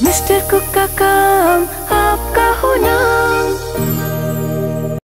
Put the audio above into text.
Mr. Cook, come.